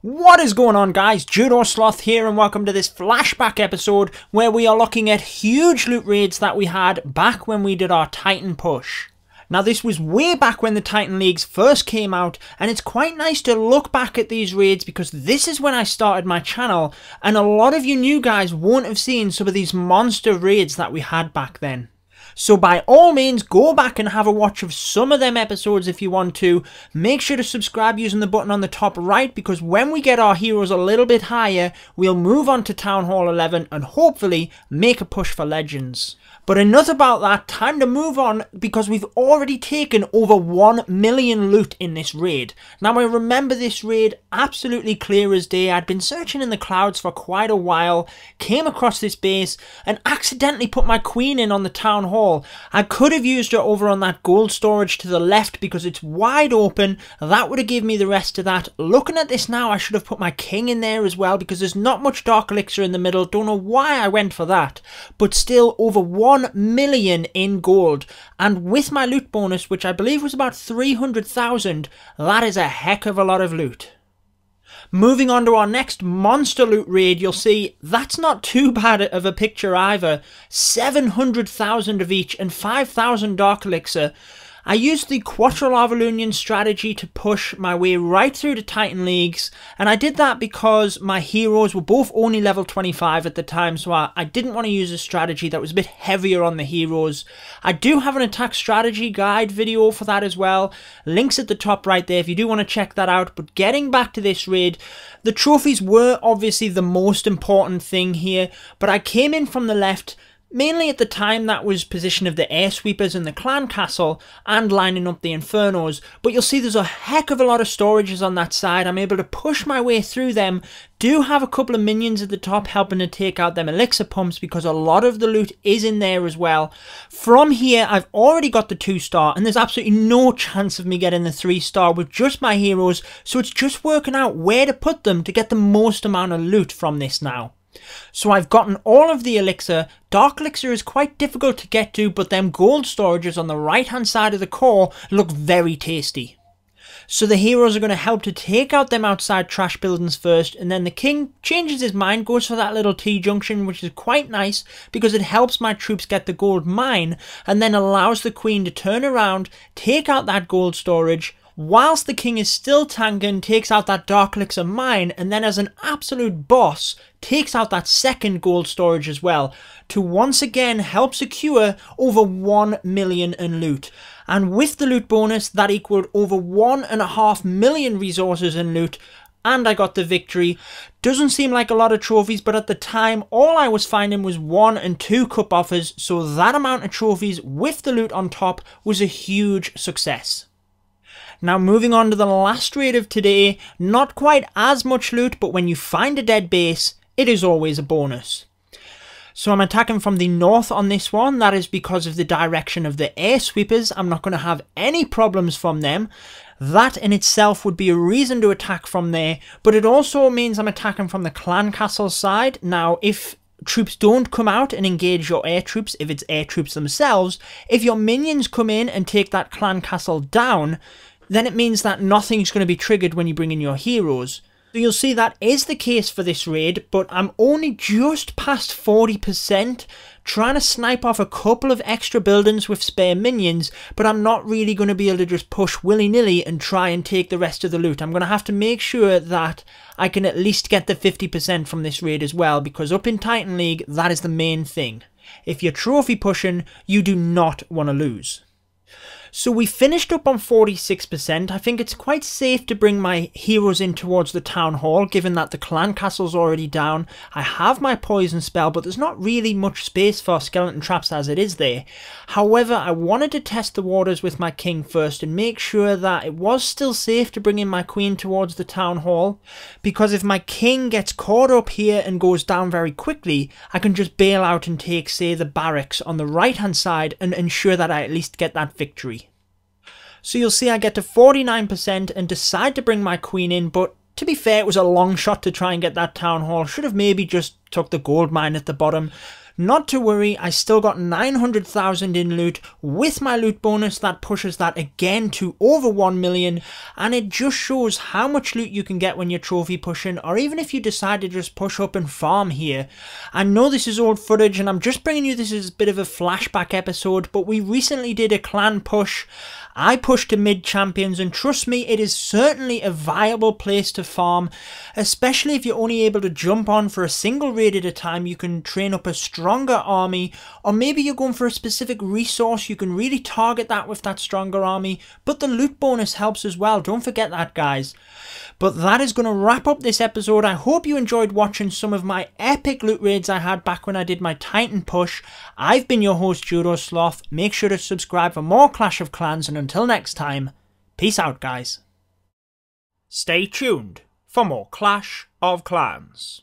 What is going on guys, Judo Sloth here and welcome to this flashback episode where we are looking at huge loot raids that we had back when we did our Titan push. Now this was way back when the Titan Leagues first came out and it's quite nice to look back at these raids because this is when I started my channel and a lot of you new guys won't have seen some of these monster raids that we had back then. So by all means, go back and have a watch of some of them episodes if you want to. Make sure to subscribe using the button on the top right because when we get our heroes a little bit higher, we'll move on to Town Hall 11 and hopefully make a push for Legends. But enough about that, time to move on because we've already taken over 1 million loot in this raid. Now I remember this raid absolutely clear as day, I'd been searching in the clouds for quite a while, came across this base and accidentally put my queen in on the town hall. I could have used it over on that gold storage to the left because it's wide open, that would have given me the rest of that. Looking at this now I should have put my king in there as well because there's not much dark elixir in the middle, don't know why I went for that. But still over 1 1 million in gold. And with my loot bonus, which I believe was about 300,000, that is a heck of a lot of loot. Moving on to our next monster loot raid, you'll see that's not too bad of a picture either. 700,000 of each and 5,000 Dark Elixir. I used the Quattro Lava strategy to push my way right through the Titan Leagues, and I did that because my heroes were both only level 25 at the time, so I, I didn't want to use a strategy that was a bit heavier on the heroes. I do have an attack strategy guide video for that as well, links at the top right there if you do want to check that out, but getting back to this raid, the trophies were obviously the most important thing here, but I came in from the left Mainly at the time that was position of the air sweepers in the clan castle and lining up the infernos, but you'll see there's a heck of a lot of storages on that side. I'm able to push my way through them. Do have a couple of minions at the top helping to take out them elixir pumps because a lot of the loot is in there as well. From here, I've already got the 2 star and there's absolutely no chance of me getting the 3 star with just my heroes, so it's just working out where to put them to get the most amount of loot from this now. So I've gotten all of the elixir. Dark elixir is quite difficult to get to, but them gold storages on the right hand side of the core look very tasty. So the heroes are going to help to take out them outside trash buildings first, and then the king changes his mind, goes for that little T-junction, which is quite nice, because it helps my troops get the gold mine, and then allows the queen to turn around, take out that gold storage, whilst the king is still tanking, takes out that Dark Elixir mine, and then as an absolute boss, takes out that second gold storage as well, to once again help secure over 1 million in loot. And with the loot bonus, that equaled over 1.5 million resources in loot, and I got the victory. Doesn't seem like a lot of trophies, but at the time, all I was finding was one and two cup offers, so that amount of trophies with the loot on top was a huge success. Now moving on to the last raid of today, not quite as much loot, but when you find a dead base, it is always a bonus. So I'm attacking from the north on this one, that is because of the direction of the air sweepers, I'm not going to have any problems from them. That in itself would be a reason to attack from there, but it also means I'm attacking from the clan castle side. Now if troops don't come out and engage your air troops, if it's air troops themselves, if your minions come in and take that clan castle down, then it means that nothing's going to be triggered when you bring in your heroes. So you'll see that is the case for this raid, but I'm only just past 40%, trying to snipe off a couple of extra buildings with spare minions, but I'm not really going to be able to just push willy-nilly and try and take the rest of the loot. I'm going to have to make sure that I can at least get the 50% from this raid as well, because up in Titan League, that is the main thing. If you're trophy pushing, you do not want to lose. So we finished up on 46%. I think it's quite safe to bring my heroes in towards the town hall, given that the clan castle's already down. I have my poison spell, but there's not really much space for skeleton traps as it is there. However, I wanted to test the waters with my king first and make sure that it was still safe to bring in my queen towards the town hall, because if my king gets caught up here and goes down very quickly, I can just bail out and take, say, the barracks on the right hand side and ensure that I at least get that victory. So you'll see I get to 49% and decide to bring my queen in, but to be fair, it was a long shot to try and get that town hall. Should have maybe just took the gold mine at the bottom. Not to worry, I still got 900,000 in loot with my loot bonus that pushes that again to over 1 million and it just shows how much loot you can get when you're trophy pushing or even if you decide to just push up and farm here. I know this is old footage and I'm just bringing you this as a bit of a flashback episode but we recently did a clan push I pushed to mid champions and trust me, it is certainly a viable place to farm, especially if you're only able to jump on for a single raid at a time, you can train up a stronger army, or maybe you're going for a specific resource, you can really target that with that stronger army, but the loot bonus helps as well, don't forget that guys. But that is going to wrap up this episode. I hope you enjoyed watching some of my epic loot raids I had back when I did my Titan push. I've been your host Judo Sloth. Make sure to subscribe for more Clash of Clans and until next time, peace out guys. Stay tuned for more Clash of Clans.